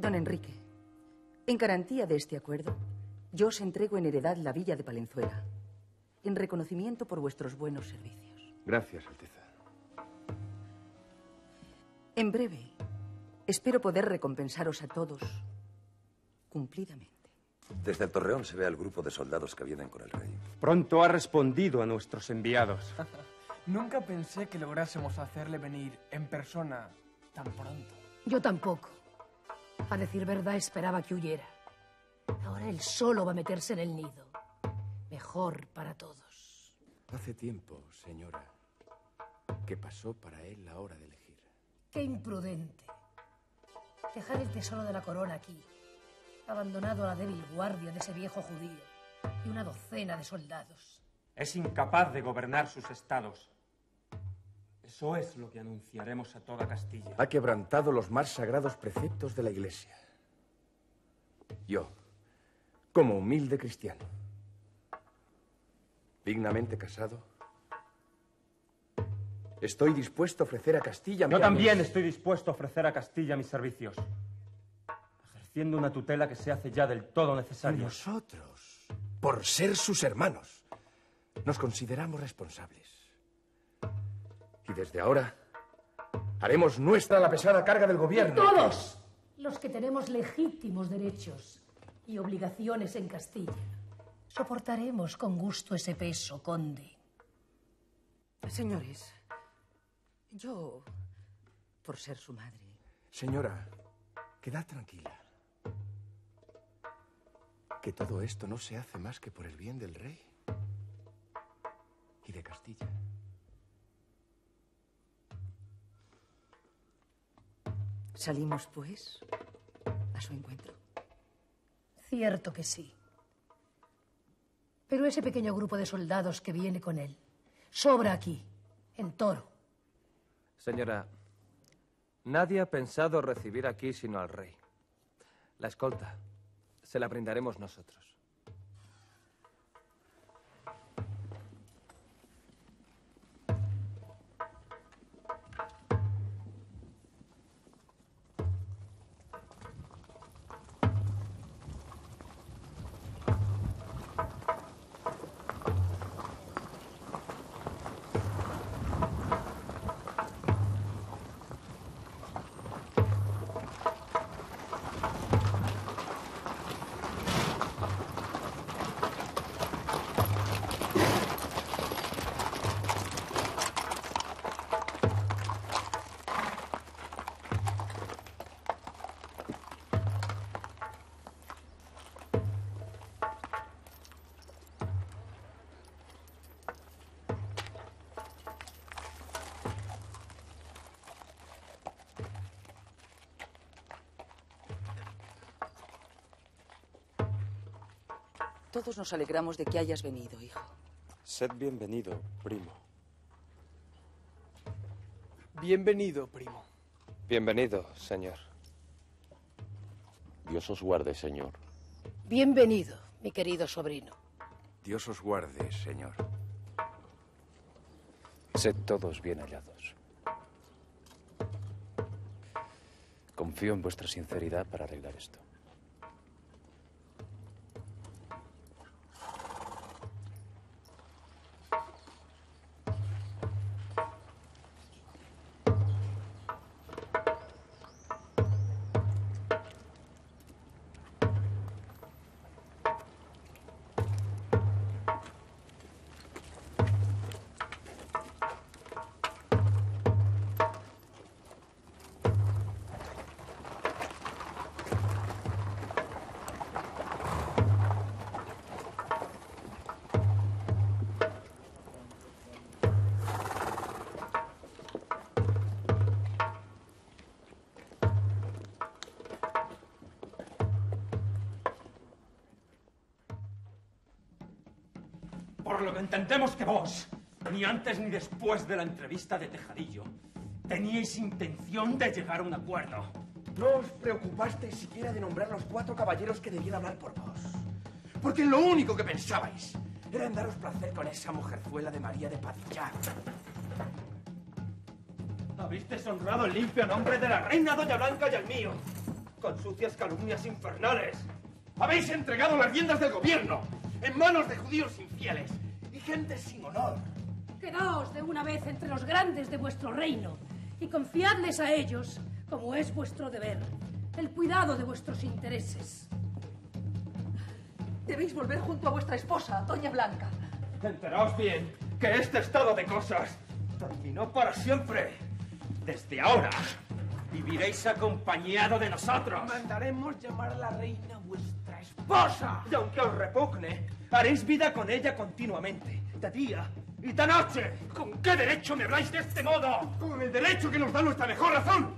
Don Enrique, en garantía de este acuerdo, yo os entrego en heredad la villa de Palenzuela, en reconocimiento por vuestros buenos servicios. Gracias, Alteza. En breve, espero poder recompensaros a todos cumplidamente. Desde el torreón se ve al grupo de soldados que vienen con el rey. Pronto ha respondido a nuestros enviados. Nunca pensé que lográsemos hacerle venir en persona tan pronto. Yo tampoco. A decir verdad, esperaba que huyera. Ahora él solo va a meterse en el nido. Mejor para todos. Hace tiempo, señora, que pasó para él la hora de elegir. Qué imprudente. Dejar el tesoro de la corona aquí, abandonado a la débil guardia de ese viejo judío y una docena de soldados. Es incapaz de gobernar sus estados. Eso es lo que anunciaremos a toda Castilla. Ha quebrantado los más sagrados preceptos de la Iglesia. Yo, como humilde cristiano, dignamente casado, estoy dispuesto a ofrecer a Castilla mi Yo también amor. estoy dispuesto a ofrecer a Castilla mis servicios, ejerciendo una tutela que se hace ya del todo Y necesaria. nosotros, por ser sus hermanos, nos consideramos responsables. Y desde ahora haremos nuestra la pesada carga del gobierno. Todos los que tenemos legítimos derechos y obligaciones en Castilla. Soportaremos con gusto ese peso, conde. Señores, yo, por ser su madre, Señora, quedad tranquila. Que todo esto no se hace más que por el bien del rey y de Castilla. Salimos, pues, a su encuentro. Cierto que sí. Pero ese pequeño grupo de soldados que viene con él sobra aquí, en Toro. Señora, nadie ha pensado recibir aquí sino al rey. La escolta se la brindaremos nosotros. Todos nos alegramos de que hayas venido, hijo. Sed bienvenido, primo. Bienvenido, primo. Bienvenido, señor. Dios os guarde, señor. Bienvenido, mi querido sobrino. Dios os guarde, señor. Sed todos bien hallados. Confío en vuestra sinceridad para arreglar esto. Entendemos que vos, ni antes ni después de la entrevista de Tejadillo, teníais intención de llegar a un acuerdo. No os preocupasteis siquiera de nombrar los cuatro caballeros que debían hablar por vos. Porque lo único que pensabais era en daros placer con esa mujerzuela de María de Padillar. Habéis deshonrado el limpio nombre de la reina Doña Blanca y el mío. con sucias calumnias infernales. Habéis entregado las riendas del gobierno en manos de judíos infieles y gente sin honor. Quedaos de una vez entre los grandes de vuestro reino y confiadles a ellos, como es vuestro deber, el cuidado de vuestros intereses. Debéis volver junto a vuestra esposa, Doña Blanca. Enteraos bien que este estado de cosas terminó para siempre. Desde ahora viviréis acompañado de nosotros. Mandaremos llamar a la reina vuestra esposa. Y aunque os repugne, haréis vida con ella continuamente, de día y de noche. ¿Con qué derecho me habláis de este modo? Con el derecho que nos da nuestra mejor razón.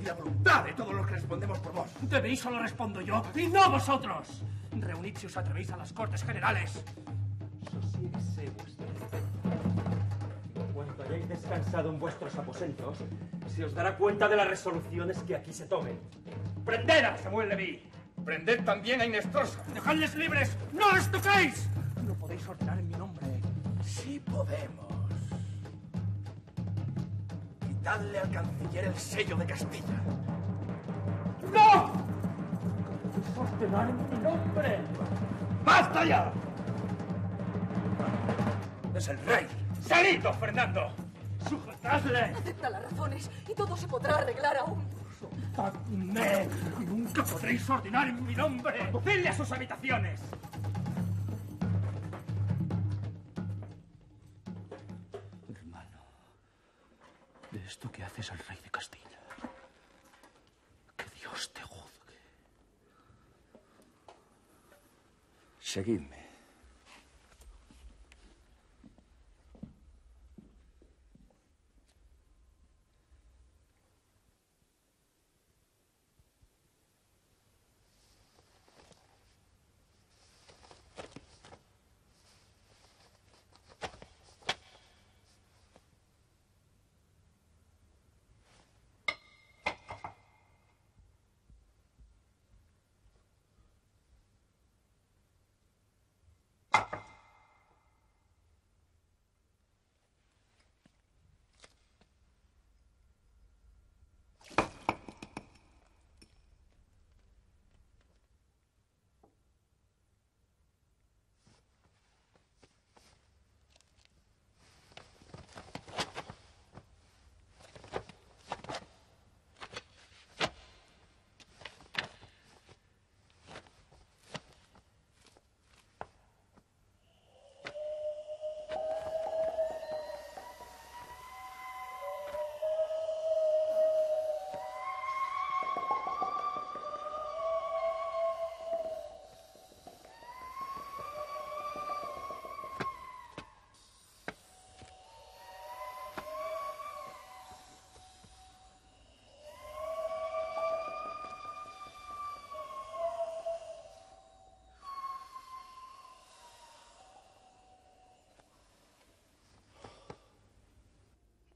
Y la voluntad de todos los que respondemos por vos. De mí solo respondo yo, y no vosotros. Reunid si os atrevéis a las Cortes Generales. Sosíguese vuestra Cuando hayáis descansado en vuestros aposentos, se os dará cuenta de las resoluciones que aquí se tomen. ¡Prended a Samuel Leví! ¡Prended también a Inestrosa! ¡Dejadles libres! ¡No les toquéis! No podéis ordenar en mi nombre. Sí podemos. Quitadle al canciller el sello de Castilla. ¡No! ¡Ordenar en mi nombre! ¡Basta ya! Es el rey. ¡Salid, don Fernando! ¡Sujetadle! Acepta las razones y todo se podrá arreglar aún. ¡Soltadme! ¡Nunca podréis ordenar en mi nombre! ¡Conducidle a sus habitaciones! Hermano, de esto que haces al rey de Castilla, que Dios te juzgue. Seguidme.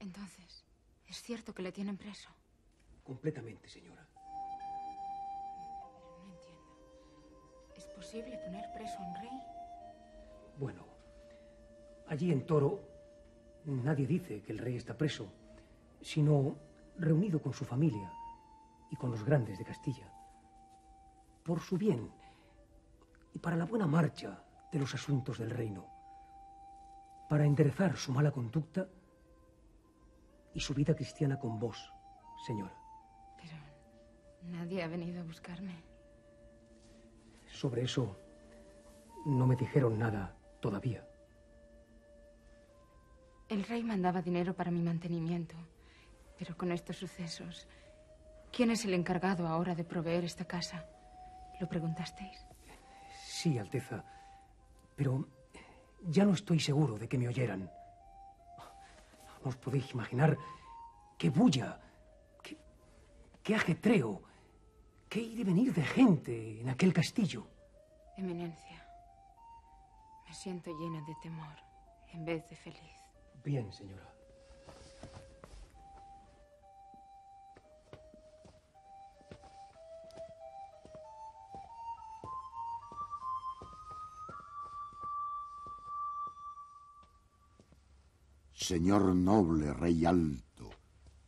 Entonces, ¿es cierto que le tienen preso? Completamente, señora. Pero no entiendo. ¿Es posible poner preso a un rey? Bueno, allí en Toro nadie dice que el rey está preso, sino reunido con su familia y con los grandes de Castilla. Por su bien y para la buena marcha de los asuntos del reino. Para enderezar su mala conducta y su vida cristiana con vos, señora. Pero nadie ha venido a buscarme. Sobre eso no me dijeron nada todavía. El rey mandaba dinero para mi mantenimiento, pero con estos sucesos, ¿quién es el encargado ahora de proveer esta casa? ¿Lo preguntasteis? Sí, Alteza, pero ya no estoy seguro de que me oyeran. No os podéis imaginar qué bulla, qué, qué ajetreo, qué ir y venir de gente en aquel castillo. Eminencia, me siento llena de temor en vez de feliz. Bien, señora. Señor noble, rey alto,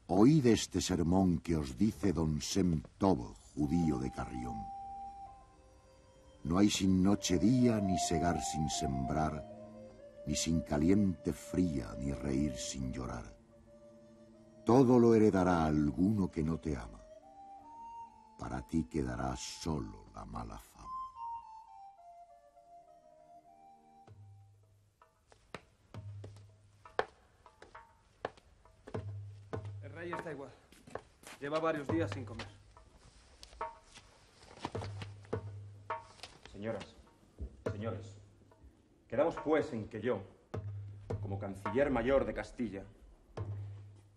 oíd este sermón que os dice don Sem Toboch. judío de Carrión. No hay sin noche día, ni segar sin sembrar, ni sin caliente fría, ni reír sin llorar. Todo lo heredará alguno que no te ama. Para ti quedará solo la mala fama. Está igual. Lleva varios días sin comer. Señoras, señores, quedamos pues en que yo, como canciller mayor de Castilla,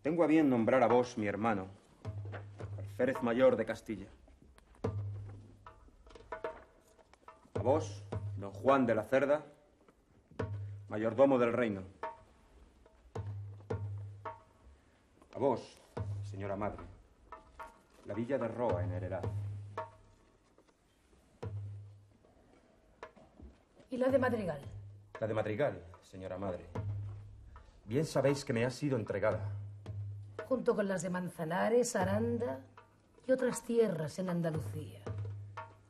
tengo a bien nombrar a vos mi hermano, alférez mayor de Castilla. A vos, don Juan de la Cerda, mayordomo del reino. A vos, señora madre, la villa de Roa en Heredad. ¿Y la de Madrigal? La de Madrigal, señora madre. Bien sabéis que me ha sido entregada. Junto con las de Manzanares, Aranda y otras tierras en Andalucía.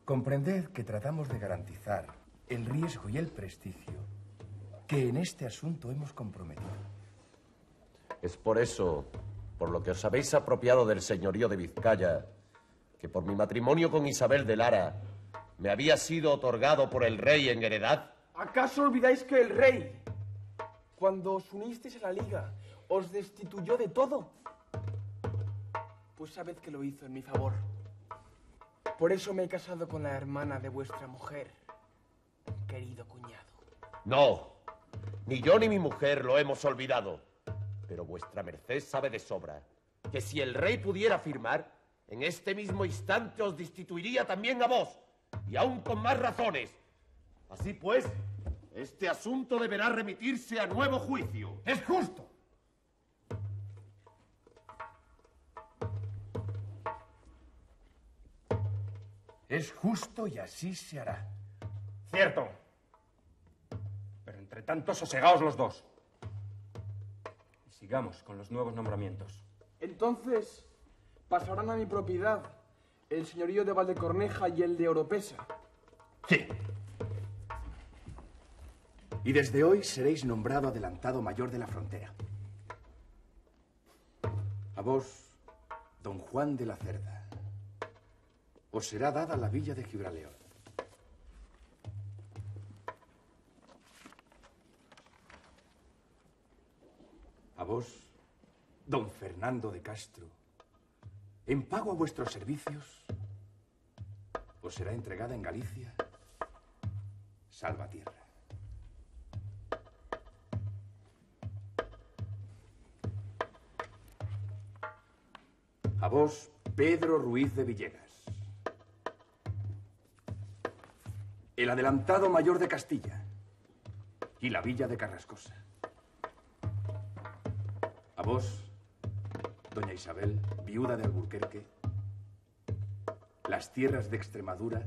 Comprended que tratamos de garantizar el riesgo y el prestigio que en este asunto hemos comprometido. Es por eso, por lo que os habéis apropiado del señorío de Vizcaya, que por mi matrimonio con Isabel de Lara me había sido otorgado por el rey en heredad. ¿Acaso olvidáis que el rey, cuando os unisteis a la liga, os destituyó de todo? Pues sabed que lo hizo en mi favor. Por eso me he casado con la hermana de vuestra mujer, querido cuñado. No, ni yo ni mi mujer lo hemos olvidado. Pero vuestra merced sabe de sobra que si el rey pudiera firmar, en este mismo instante os destituiría también a vos, y aún con más razones. Así pues, este asunto deberá remitirse a nuevo juicio. ¡Es justo! Es justo y así se hará. Cierto. Pero entre tanto, sosegaos los dos. Sigamos con los nuevos nombramientos. Entonces, pasarán a mi propiedad el señorío de Valdecorneja y el de Oropesa. Sí. Y desde hoy seréis nombrado adelantado mayor de la frontera. A vos, don Juan de la Cerda, os será dada la villa de Gibraleón. A vos, don Fernando de Castro, en pago a vuestros servicios, os será entregada en Galicia Salvatierra. A vos, Pedro Ruiz de Villegas, el adelantado mayor de Castilla y la villa de Carrascosa. Vos, doña Isabel, viuda de Alburquerque, las tierras de Extremadura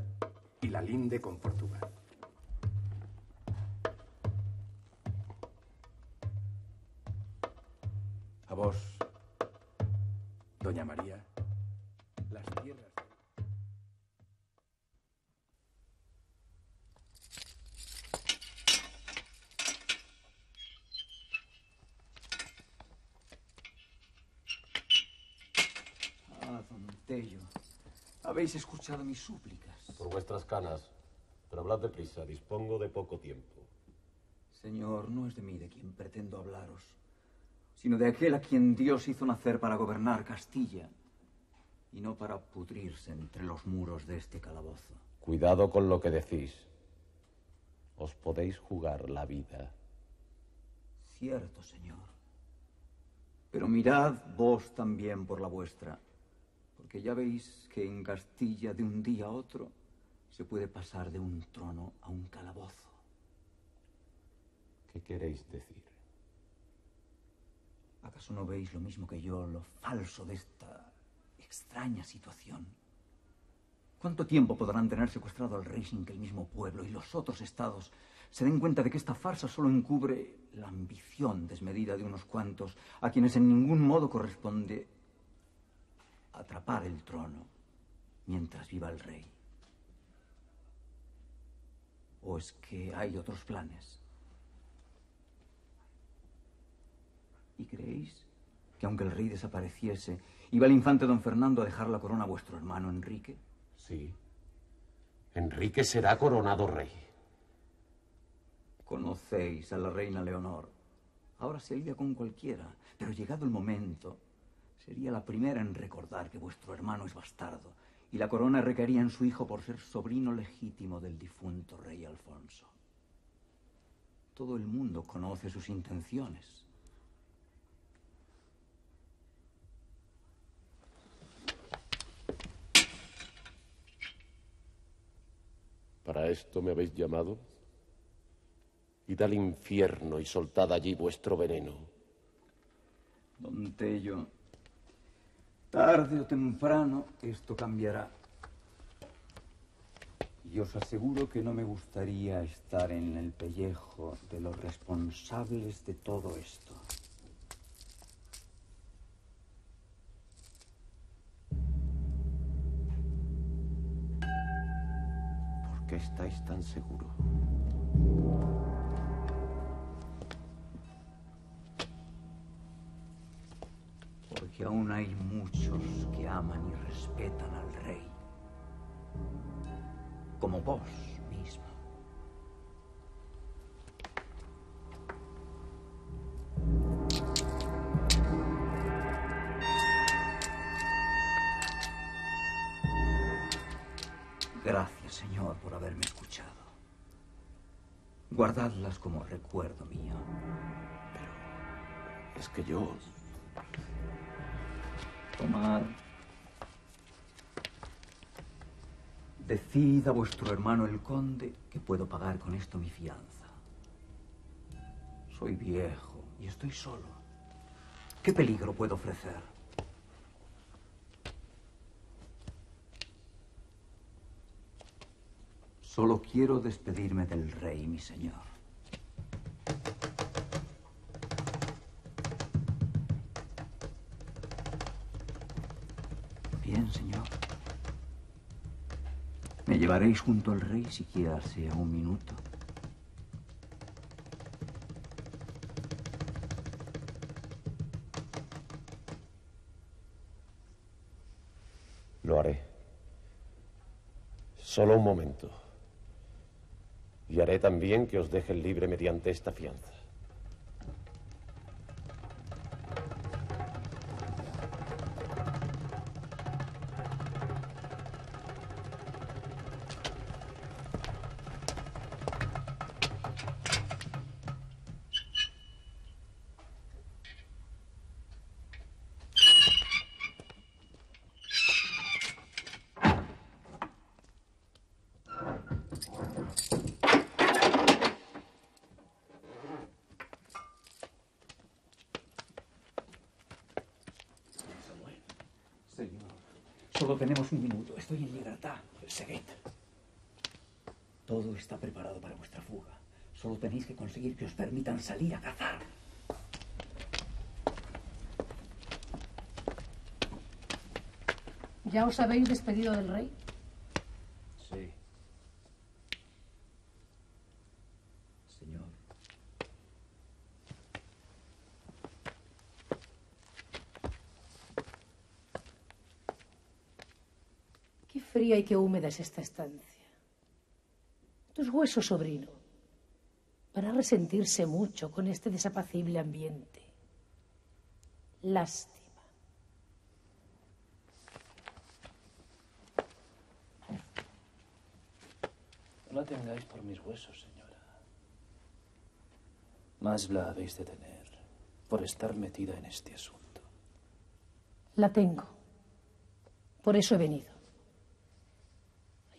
y la linde con Portugal. A vos, doña María, escuchado mis súplicas. Por vuestras canas. Pero hablad deprisa, dispongo de poco tiempo. Señor, no es de mí de quien pretendo hablaros, sino de aquel a quien Dios hizo nacer para gobernar Castilla y no para pudrirse entre los muros de este calabozo. Cuidado con lo que decís. Os podéis jugar la vida. Cierto, señor. Pero mirad vos también por la vuestra, porque ya veis que en Castilla de un día a otro se puede pasar de un trono a un calabozo. ¿Qué queréis decir? ¿Acaso no veis lo mismo que yo, lo falso de esta extraña situación? ¿Cuánto tiempo podrán tener secuestrado al rey sin que el mismo pueblo y los otros estados se den cuenta de que esta farsa solo encubre la ambición desmedida de unos cuantos a quienes en ningún modo corresponde atrapar el trono mientras viva el rey. ¿O es que hay otros planes? ¿Y creéis que aunque el rey desapareciese, iba el infante don Fernando a dejar la corona a vuestro hermano Enrique? Sí. Enrique será coronado rey. Conocéis a la reina Leonor. Ahora se alía con cualquiera, pero llegado el momento, sería la primera en recordar que vuestro hermano es bastardo y la corona recaería en su hijo por ser sobrino legítimo del difunto rey Alfonso. Todo el mundo conoce sus intenciones. ¿Para esto me habéis llamado? Id al infierno y soltad allí vuestro veneno. Don Tello, tarde o temprano esto cambiará. Y os aseguro que no me gustaría estar en el pellejo de los responsables de todo esto. ¿Por qué estáis tan seguro? Porque aún hay muchos que aman y respetan al rey. Como vos mismo. Gracias, Señor, por haberme escuchado. Guardadlas como recuerdo mío. Pero es que yo... Tomad. Decid a vuestro hermano el conde que puedo pagar con esto mi fianza. Soy viejo y estoy solo. ¿Qué peligro puedo ofrecer? Solo quiero despedirme del rey, mi señor. Llevaréis junto al rey siquiera sea un minuto? Lo haré. Solo un momento. Y haré también que os dejen libre mediante esta fianza. Solo tenemos un minuto. Estoy en libertad. Seguid. Todo está preparado para vuestra fuga. Solo tenéis que conseguir que os permitan salir a cazar. ¿Ya os habéis despedido del rey? Sí. Señor. Qué fría y qué húmeda es esta estancia. Tus huesos, sobrino, van a resentirse mucho con este desapacible ambiente. Lástima. No la tengáis por mis huesos, señora. Más la habéis de tener por estar metida en este asunto. La tengo. Por eso he venido.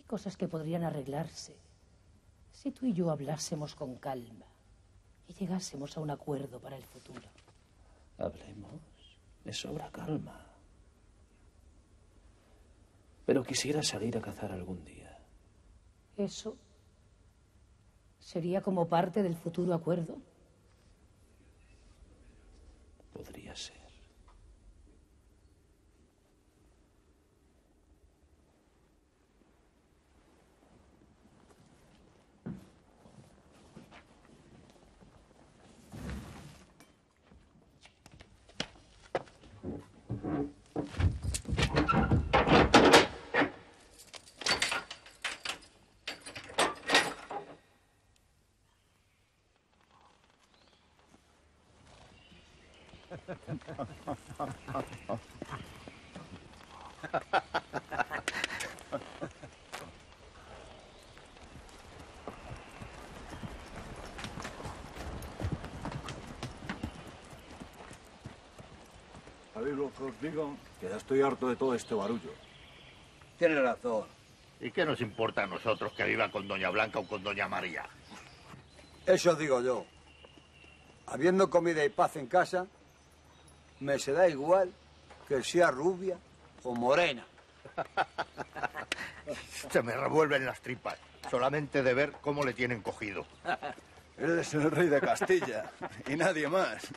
Cosas que podrían arreglarse si tú y yo hablásemos con calma y llegásemos a un acuerdo para el futuro. Hablemos. Me sobra calma. Pero quisiera salir a cazar algún día. ¿Eso sería como parte del futuro acuerdo? Podría ser. ¿Sabéis lo que os digo? Que ya estoy harto de todo este barullo. Tiene razón. ¿Y qué nos importa a nosotros que viva con Doña Blanca o con Doña María? Eso digo yo. Habiendo comida y paz en casa, me se da igual que sea rubia o morena. Se me revuelven las tripas, solamente de ver cómo le tienen cogido. Él es el rey de Castilla y nadie más.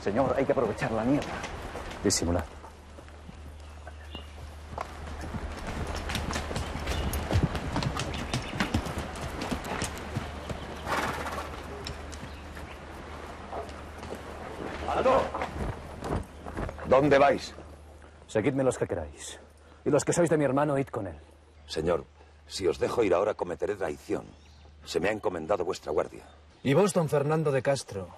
Señor, hay que aprovechar la niebla. Disimulad. ¿Dónde vais? Seguidme los que queráis. Y los que sois de mi hermano, id con él. Señor, si os dejo ir ahora cometeré traición. Se me ha encomendado vuestra guardia. Y vos, don Fernando de Castro,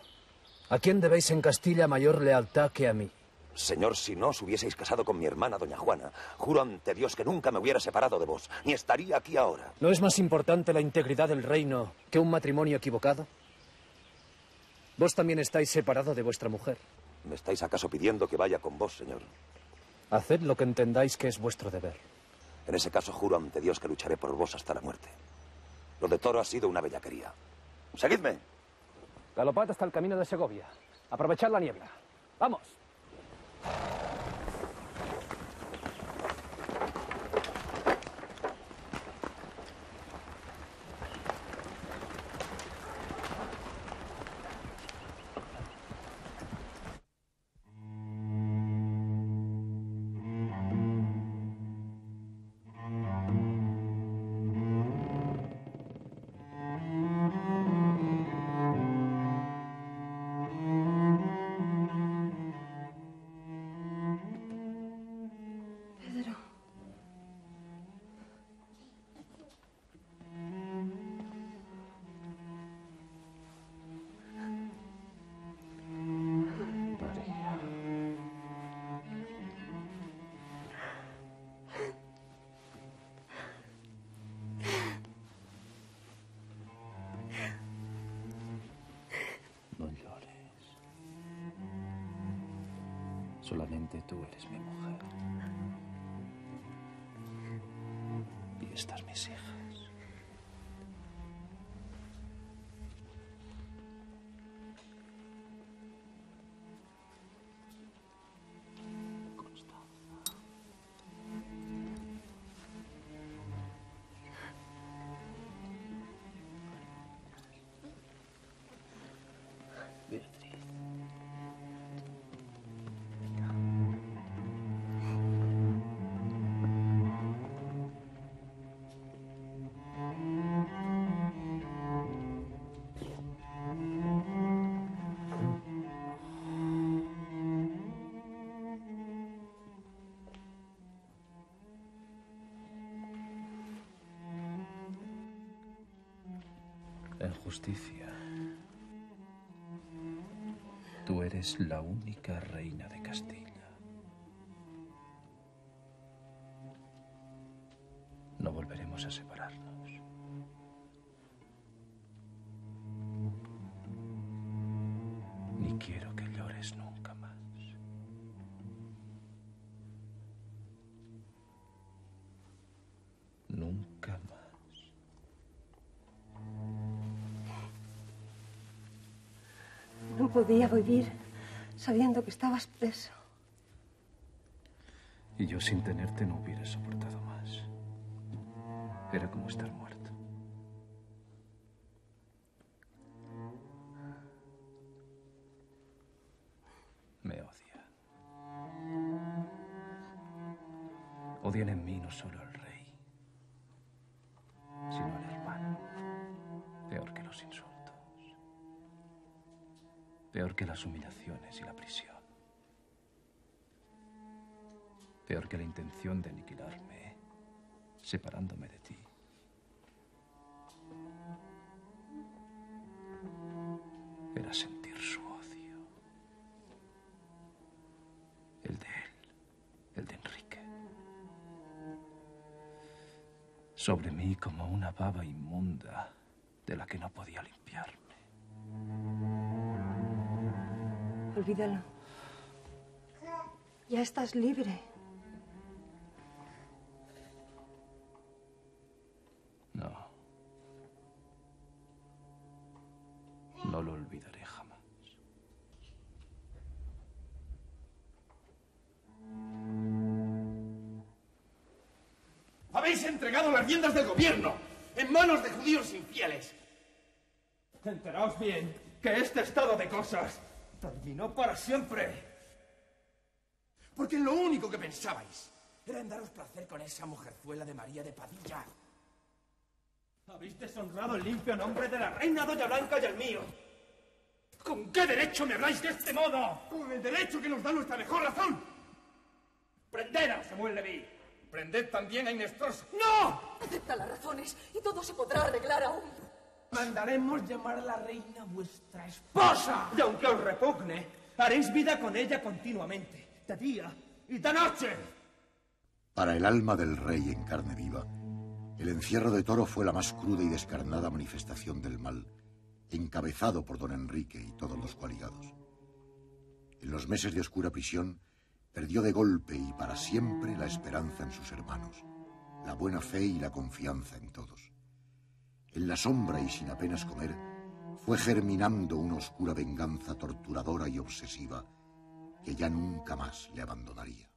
¿a quién debéis en Castilla mayor lealtad que a mí? Señor, si no os hubieseis casado con mi hermana, doña Juana, juro ante Dios que nunca me hubiera separado de vos, ni estaría aquí ahora. ¿No es más importante la integridad del reino que un matrimonio equivocado? Vos también estáis separado de vuestra mujer. ¿Me estáis acaso pidiendo que vaya con vos, señor? Haced lo que entendáis que es vuestro deber. En ese caso juro ante Dios que lucharé por vos hasta la muerte. Lo de Toro ha sido una bellaquería. Seguidme. Galopad hasta el camino de Segovia. Aprovechad la niebla. ¡Vamos! Solamente tú eres mi mujer. Y estas mis hijas. En justicia, tú eres la única reina de Castilla. No volveremos a separarnos. Ni quiero que llores nunca podía vivir sabiendo que estabas preso. Y yo sin tenerte no hubiera soportado más. Era como estar que la intención de aniquilarme, separándome de ti, era sentir su odio. El de él, el de Enrique. Sobre mí como una baba inmunda de la que no podía limpiarme. Olvídalo. Ya estás libre. No lo olvidaré jamás. Habéis entregado las riendas del gobierno en manos de judíos infieles. Enteraos bien que este estado de cosas terminó para siempre. Porque lo único que pensabais era en daros placer con esa mujerzuela de María de Padilla. Habéis deshonrado el limpio nombre de la reina Doña Blanca y el mío. ¿Con qué derecho me habláis de este modo? Con el derecho que nos da nuestra mejor razón. Prended a Samuel Leví. Prended también a Inés Trost. ¡No! Acepta las razones y todo se podrá arreglar aún. Mandaremos llamar a la reina vuestra esposa. Y aunque os repugne, haréis vida con ella continuamente, de día y de noche. Para el alma del rey en carne viva, el encierro de Toro fue la más cruda y descarnada manifestación del mal, encabezado por don Enrique y todos los coaligados. En los meses de oscura prisión, perdió de golpe y para siempre la esperanza en sus hermanos, la buena fe y la confianza en todos. En la sombra y sin apenas comer, fue germinando una oscura venganza torturadora y obsesiva que ya nunca más le abandonaría.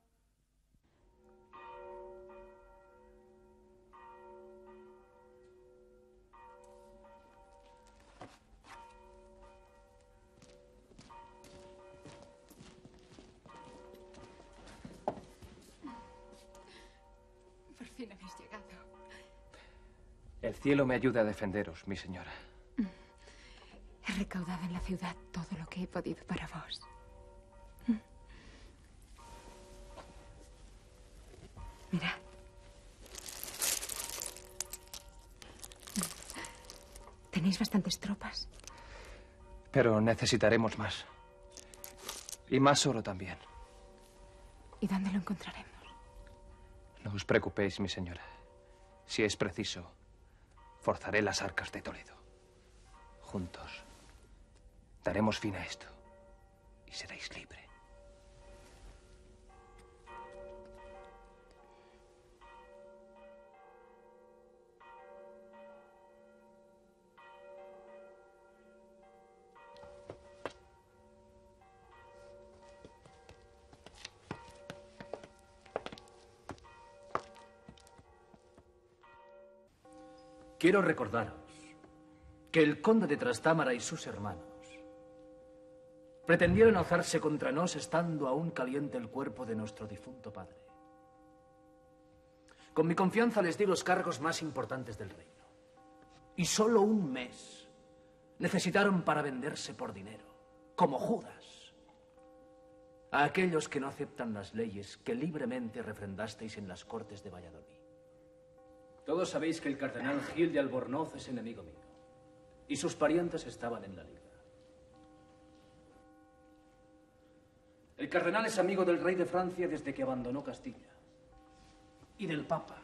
Fin habéis llegado. El cielo me ayude a defenderos, mi señora. He recaudado en la ciudad todo lo que he podido para vos. Mirad. ¿Tenéis bastantes tropas? Pero necesitaremos más. Y más oro también. ¿Y dónde lo encontraremos? No os preocupéis, mi señora. Si es preciso, forzaré las arcas de Toledo. Juntos daremos fin a esto y seréis libre. Quiero recordaros que el conde de Trastámara y sus hermanos pretendieron alzarse contra nos estando aún caliente el cuerpo de nuestro difunto padre. Con mi confianza les di los cargos más importantes del reino. Y solo un mes necesitaron para venderse por dinero, como Judas, a aquellos que no aceptan las leyes que libremente refrendasteis en las cortes de Valladolid. Todos sabéis que el cardenal Gil de Albornoz es enemigo mío. Y sus parientes estaban en la liga. El cardenal es amigo del rey de Francia desde que abandonó Castilla. Y del papa.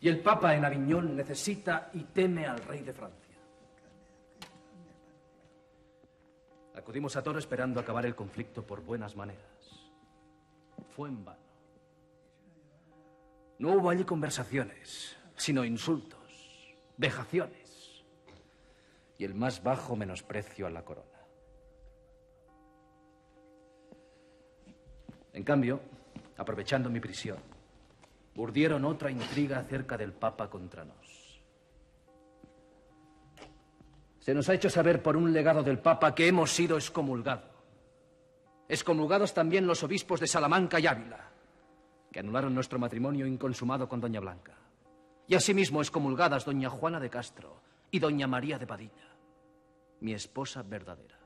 Y el papa en Aviñón necesita y teme al rey de Francia. Acudimos a Toro esperando acabar el conflicto por buenas maneras. Fue en vano. No hubo allí conversaciones, sino insultos, vejaciones y el más bajo menosprecio a la corona. En cambio, aprovechando mi prisión, urdieron otra intriga acerca del Papa contra nos. Se nos ha hecho saber por un legado del Papa que hemos sido excomulgados. Excomulgados también los obispos de Salamanca y Ávila anularon nuestro matrimonio inconsumado con Doña Blanca. Y asimismo excomulgadas Doña Juana de Castro y Doña María de Padilla, mi esposa verdadera.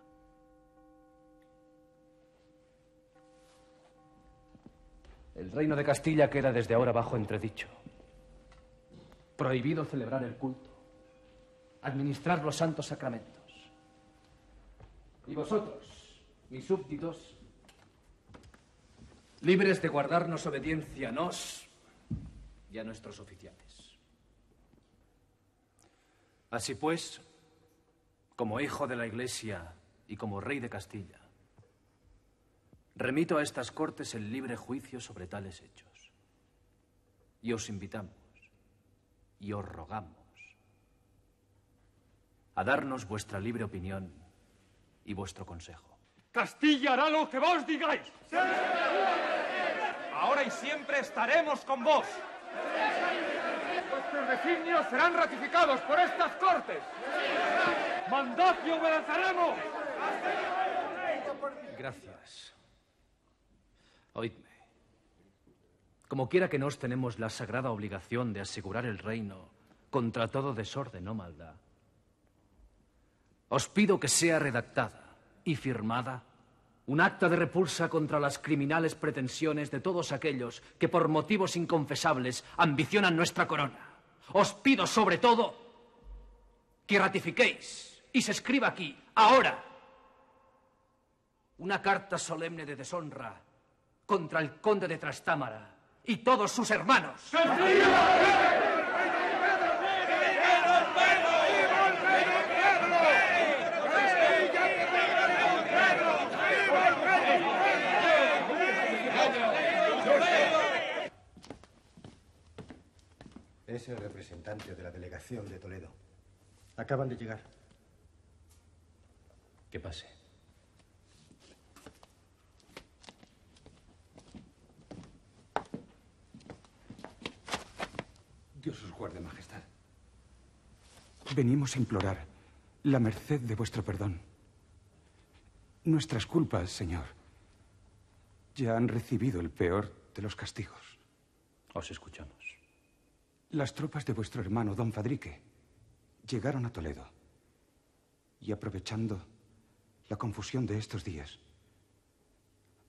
El reino de Castilla queda desde ahora bajo entredicho. Prohibido celebrar el culto, administrar los santos sacramentos. Y vosotros, mis súbditos, libres de guardarnos obediencia a nos y a nuestros oficiales. Así pues, como hijo de la Iglesia y como rey de Castilla, remito a estas Cortes el libre juicio sobre tales hechos. Y os invitamos y os rogamos a darnos vuestra libre opinión y vuestro consejo. Castilla hará lo que vos digáis. Ahora y siempre estaremos con vos. Vuestros designios serán ratificados por estas cortes. Mandad y obedeceremos. Gracias. Oídme. Como quiera que nos tenemos la sagrada obligación de asegurar el reino contra todo desorden o maldad, os pido que sea redactada y firmada un acta de repulsa contra las criminales pretensiones de todos aquellos que por motivos inconfesables ambicionan nuestra corona. Os pido sobre todo que ratifiquéis y se escriba aquí, ahora, una carta solemne de deshonra contra el conde de Trastámara y todos sus hermanos. Es el representante de la delegación de Toledo. Acaban de llegar. Que pase. Dios os guarde, Majestad. Venimos a implorar la merced de vuestro perdón. Nuestras culpas, Señor, ya han recibido el peor de los castigos. Os escuchamos. Las tropas de vuestro hermano, don Fadrique, llegaron a Toledo y aprovechando la confusión de estos días,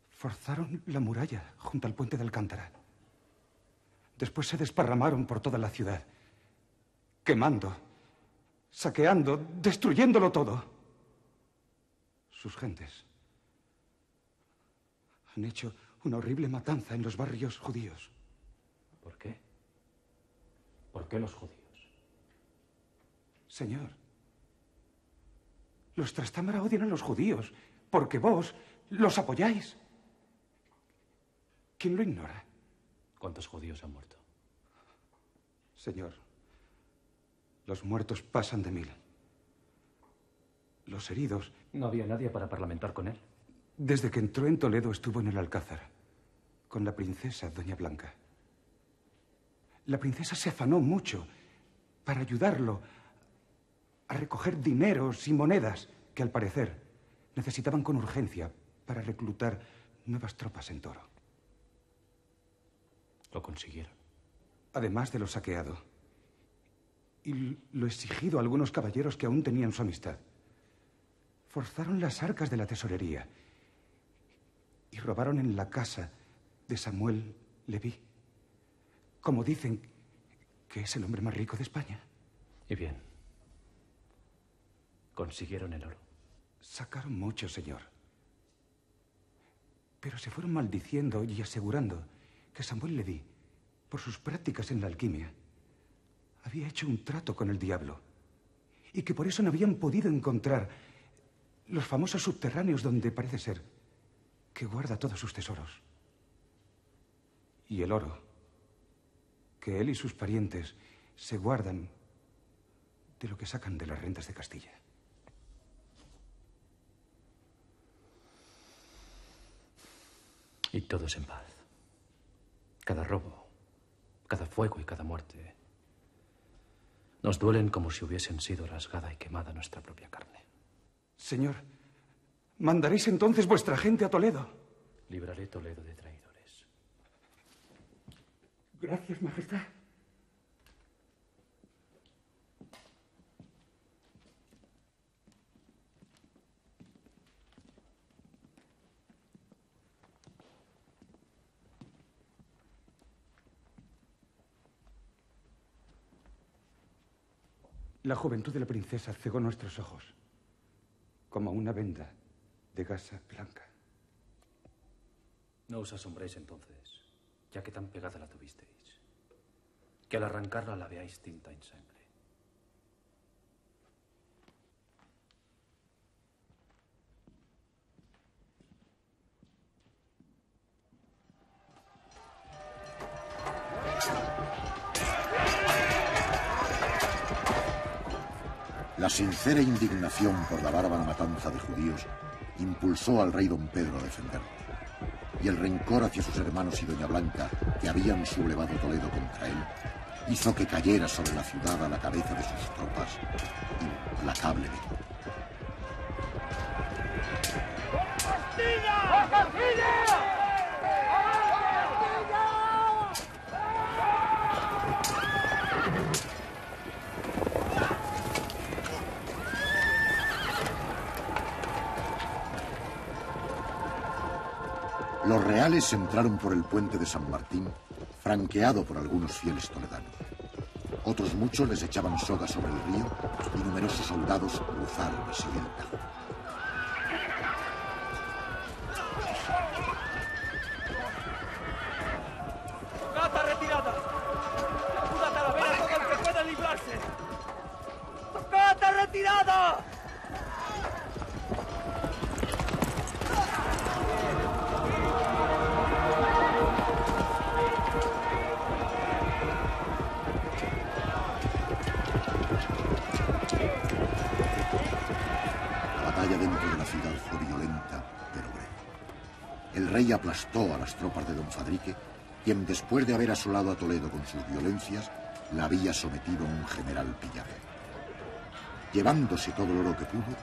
forzaron la muralla junto al puente de Alcántara. Después se desparramaron por toda la ciudad, quemando, saqueando, destruyéndolo todo. Sus gentes han hecho una horrible matanza en los barrios judíos. ¿Por qué? ¿Por qué los judíos? Señor, los Trastámara odian a los judíos porque vos los apoyáis. ¿Quién lo ignora? ¿Cuántos judíos han muerto? Señor, los muertos pasan de mil. Los heridos... ¿No había nadie para parlamentar con él? Desde que entró en Toledo estuvo en el Alcázar, con la princesa Doña Blanca. La princesa se afanó mucho para ayudarlo a recoger dineros y monedas que al parecer necesitaban con urgencia para reclutar nuevas tropas en Toro. Lo consiguieron. Además de lo saqueado. Y lo exigido a algunos caballeros que aún tenían su amistad. Forzaron las arcas de la tesorería y robaron en la casa de Samuel Leví. Como dicen que es el hombre más rico de España. Y bien. Consiguieron el oro. Sacaron mucho, señor. Pero se fueron maldiciendo y asegurando que Samuel Leví, por sus prácticas en la alquimia, había hecho un trato con el diablo y que por eso no habían podido encontrar los famosos subterráneos donde parece ser que guarda todos sus tesoros. Y el oro que él y sus parientes se guardan de lo que sacan de las rentas de Castilla. Y todos en paz. Cada robo, cada fuego y cada muerte nos duelen como si hubiesen sido rasgada y quemada nuestra propia carne. Señor, ¿mandaréis entonces vuestra gente a Toledo? Libraré Toledo de traidores. Gracias, Majestad. La juventud de la princesa cegó nuestros ojos, como una venda de gasa blanca. No os asombréis entonces, ya que tan pegada la tuvisteis, que al arrancarla la veáis tinta en sangre. La sincera indignación por la bárbara matanza de judíos impulsó al rey don Pedro a defenderlo, y el rencor hacia sus hermanos y doña Blanca, que habían sublevado Toledo contra él, hizo que cayera sobre la ciudad a la cabeza de sus tropas implacablemente. Los reales entraron por el puente de San Martín, franqueado por algunos fieles toledanos. Otros muchos les echaban soga sobre el río y numerosos soldados cruzaron así el rey aplastó a las tropas de don Fadrique, quien después de haber asolado a Toledo con sus violencias, la había sometido a un general pillado. Llevándose todo el oro que pudo,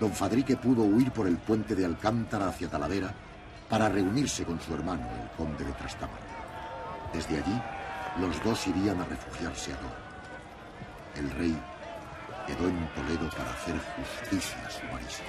don Fadrique pudo huir por el puente de Alcántara hacia Talavera para reunirse con su hermano, el conde de Trastámara. Desde allí, los dos irían a refugiarse a Toro. El rey quedó en Toledo para hacer justicia a su marisco.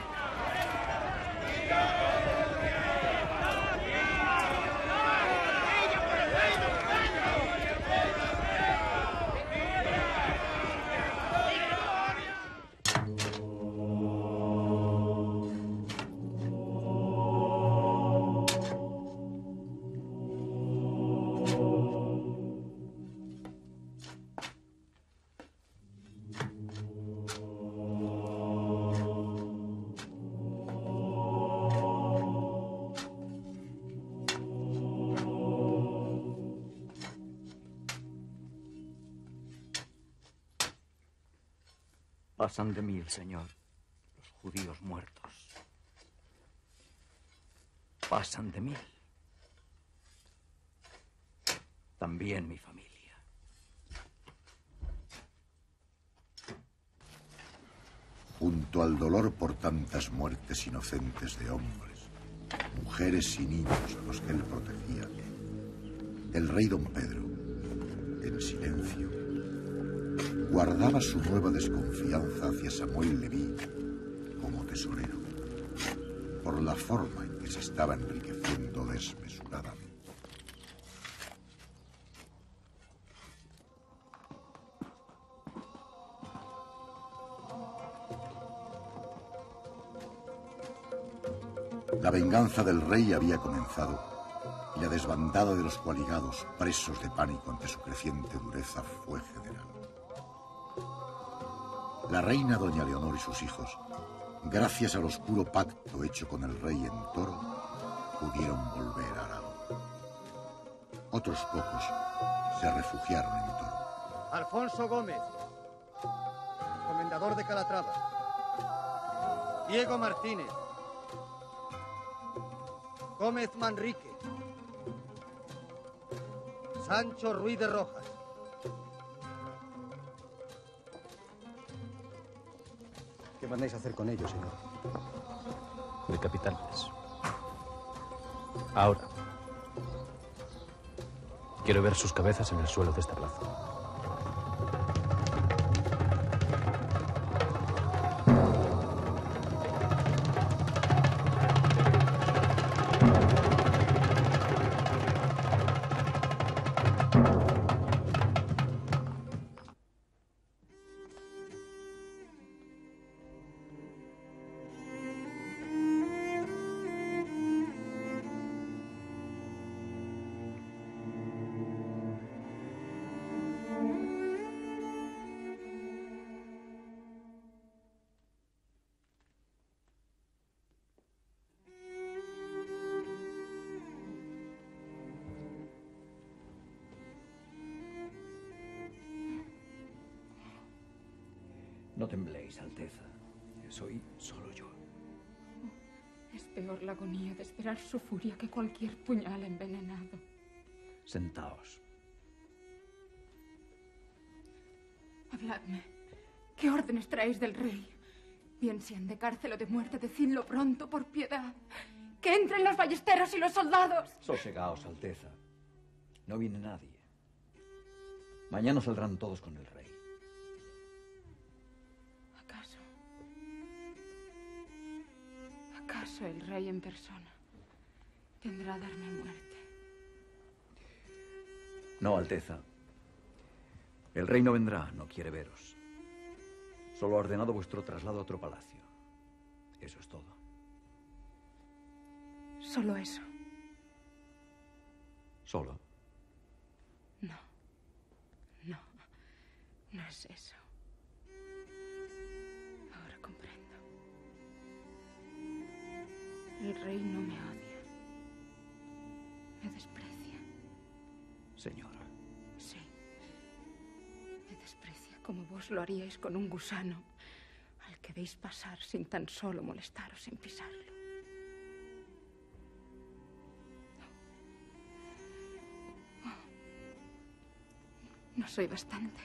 Pasan de mí, Señor, los judíos muertos. Pasan de mí. También mi familia. junto al dolor por tantas muertes inocentes de hombres, mujeres y niños a los que él protegía, el rey don Pedro, en silencio, guardaba su nueva desconfianza hacia Samuel Leví como tesorero, por la forma en que se estaba enriqueciendo desmesuradamente. La venganza del rey había comenzado y la desbandada de los coaligados, presos de pánico ante su creciente dureza, fue general. La reina doña Leonor y sus hijos, gracias al oscuro pacto hecho con el rey en Toro, pudieron volver a Aragón. Otros pocos se refugiaron en Toro. Alfonso Gómez, comendador de Calatrava. Diego Martínez. Gómez Manrique. Sancho Ruiz de Rojas. ¿Qué mandáis a hacer con ellos, señor? Decapitarles. Ahora. Quiero ver sus cabezas en el suelo de esta plaza. No tembléis, Alteza. Soy solo yo. Es peor la agonía de esperar su furia que cualquier puñal envenenado. Sentaos. Habladme. ¿Qué órdenes traéis del rey? Bien sean de cárcel o de muerte, decidlo pronto, por piedad. Que entren los ballesteros y los soldados. Sosegaos, Alteza. No viene nadie. Mañana saldrán todos con el rey. ¿Acaso el rey en persona vendrá a darme muerte? No, Alteza. El rey no vendrá, no quiere veros. Solo ha ordenado vuestro traslado a otro palacio. Eso es todo. Solo eso. Solo. No. No. No es eso. Rey no me odia. Me desprecia. Señora. Sí. Me desprecia como vos lo haríais con un gusano al que veis pasar sin tan solo molestaros en pisarlo. No soy bastante.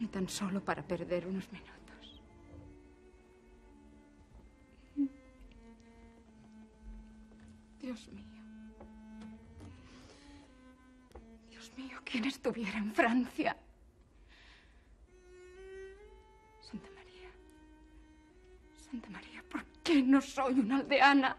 Ni tan solo para perder unos minutos. Dios mío. Dios mío, ¿quién estuviera en Francia? Santa María. Santa María, ¿por qué no soy una aldeana?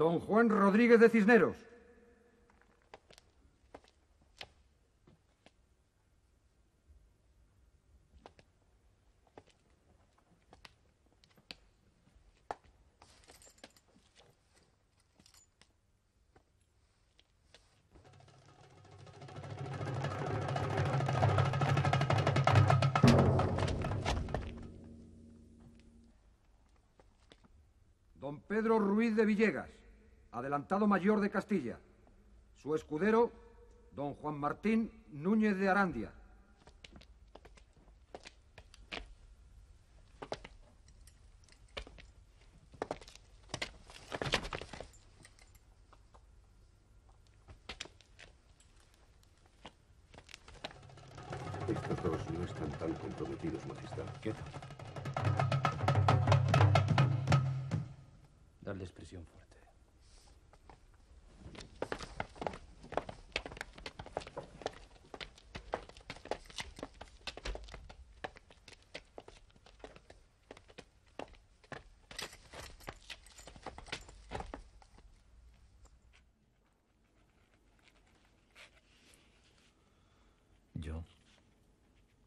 Don Juan Rodríguez de Cisneros. Don Pedro Ruiz de Villegas, adelantado mayor de Castilla. Su escudero, don Juan Martín Núñez de Arandia.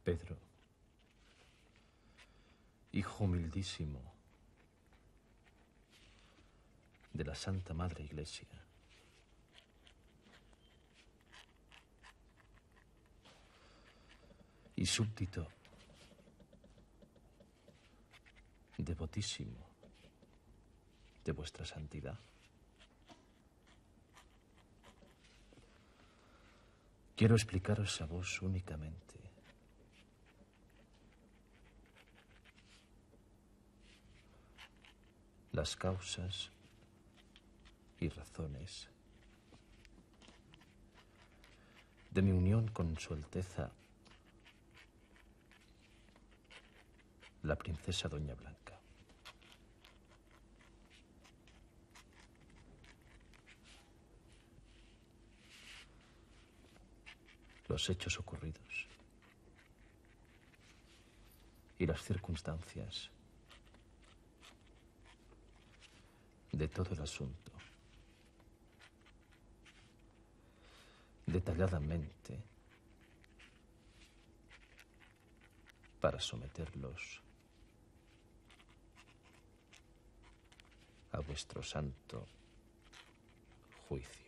Pedro, hijo humildísimo de la Santa Madre Iglesia, y súbdito. Devotísimo de vuestra santidad. Quiero explicaros a vos únicamente las causas y razones de mi unión con Su Alteza la princesa Doña Blanca. Los hechos ocurridos y las circunstancias de todo el asunto detalladamente para someterlos a vuestro santo juicio.